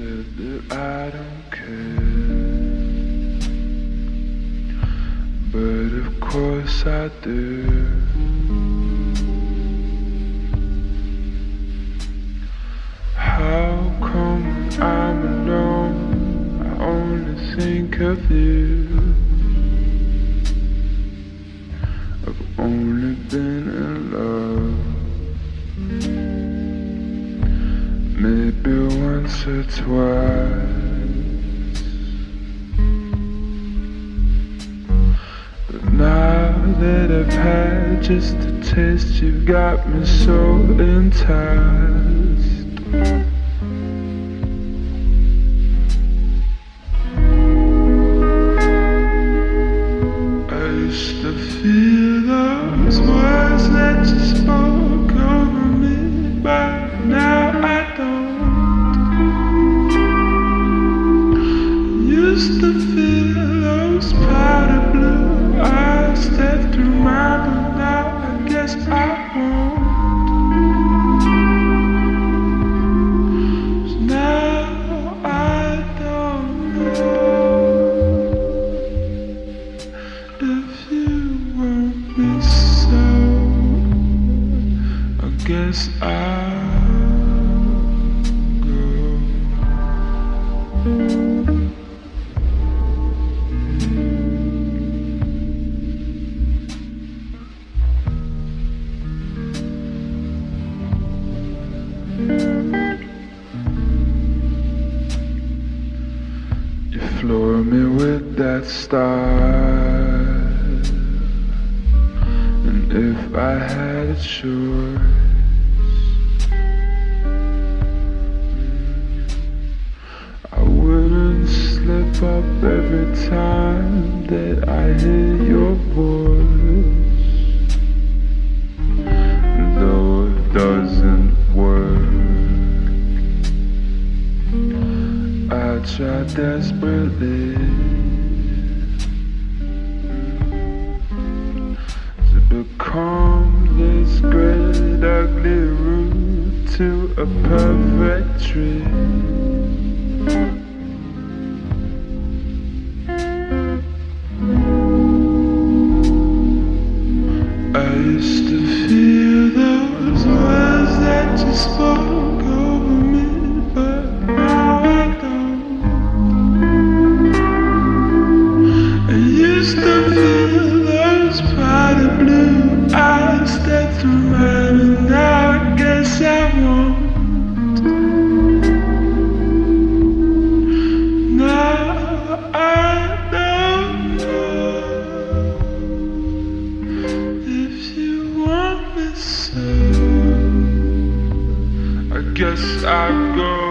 I don't care. But of course I do. How come I'm alone? I only think of you. I've only been in love. Maybe once or twice. But now that I've had just a taste, you've got me so enticed. Guess I'll go. You floor me with that style. And if I had a choice, up every time that I hear your voice. Though it doesn't work. I try desperately to become this great ugly root to a perfect tree. Go.